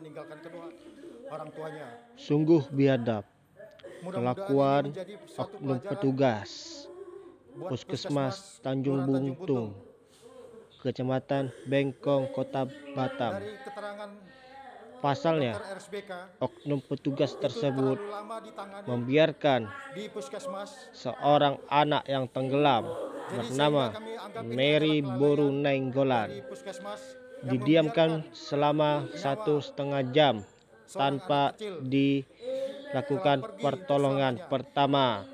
meninggalkan kedua orang tuanya. Sungguh biadab. Kelakuan oknum petugas Puskesmas Tanjung Buntung, Kecamatan Bengkong, Kota Batam. Pasalnya, oknum petugas tersebut membiarkan seorang anak yang tenggelam bernama Mary Boru yang didiamkan selama satu setengah jam tanpa dilakukan pertolongan pertama.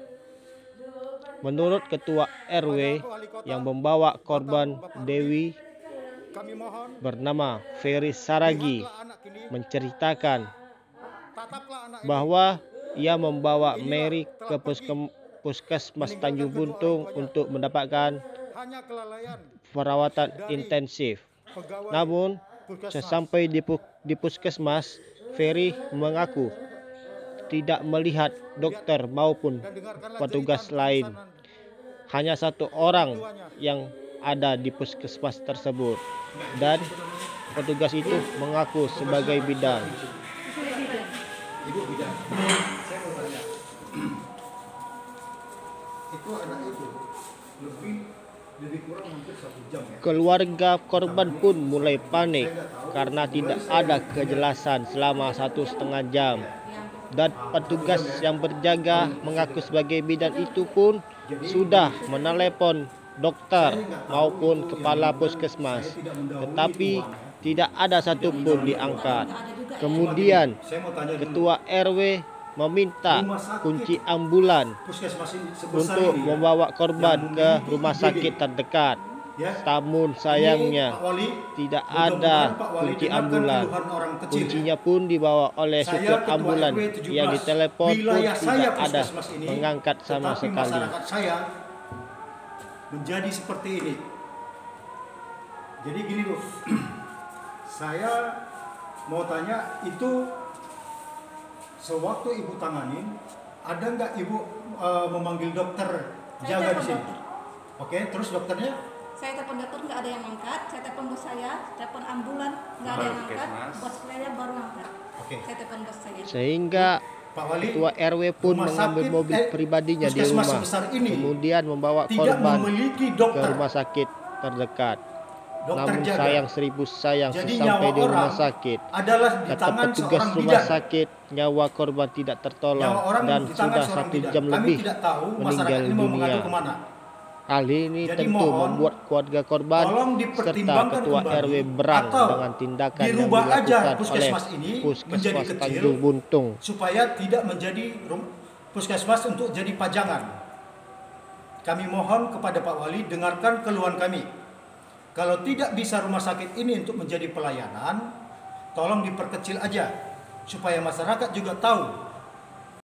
Menurut ketua RW yang membawa korban Dewi bernama Ferry Saragi menceritakan bahwa ia membawa Mary ke puske- puskesmas Tanjung Buntung untuk mendapatkan perawatan intensif. Namun sesampai di, pu- di puskesmas, Ferry mengaku tidak melihat dokter maupun petugas lain. Hanya satu orang yang ada di puskesmas tersebut dan petugas itu mengaku sebagai bidan. Ibu bidan. Saya mau tanya. itu anak itu lebih Keluarga korban pun mulai panik karena tidak ada kejelasan selama satu setengah jam. Dan petugas yang berjaga mengaku sebagai bidan itu pun sudah menelepon dokter maupun kepala puskesmas. Tetapi tidak ada satupun diangkat. Kemudian ketua RW meminta kunci ambulan ini untuk ini ya, membawa korban ke rumah sakit terdekat. ya. Namun Ini, sayangnya Pak Wali, tidak ada Wali kunci ambulan. kecil. Kuncinya pun dibawa oleh supir ambulan RW 17, yang ditelepon pun tidak ada ini, mengangkat sama sekali. saya menjadi seperti ini. Jadi gini loh, saya mau tanya itu sewaktu ibu tanganin, ada nggak ibu eh, memanggil dokter Saya jaga di sini? Oke, terus dokternya Saya telepon dokter nggak ada yang angkat. Saya telepon bos saya, telepon ambulan nggak ada yang angkat. Bos saya baru angkat. Oke. Saya telepon bos saya. Sehingga Pak Wali ketua RW pun mengambil sakit, mobil eh, pribadinya di rumah. ini Kemudian membawa tidak korban memiliki ke rumah sakit terdekat. Dokter Namun jaga. sayang seribu sayang Jadi sesampai nyawa di rumah sakit. adalah di Kata tangan petugas seorang rumah bidan. sakit, nyawa korban tidak tertolong dan sudah satu bidan. jam Kami lebih tidak tahu meninggal dunia. Hal ini Jadi tentu mohon, membuat keluarga korban serta ketua kembali RW berang dengan tindakan yang dirubah aja dilakukan oleh puskesmas ini menjadi Puskesmas. Tanjung Buntung. supaya tidak menjadi puskesmas untuk jadi pajangan. Kami mohon kepada Pak Wali dengarkan keluhan kami. Kalau tidak bisa rumah sakit ini untuk menjadi pelayanan, tolong diperkecil aja supaya masyarakat juga tahu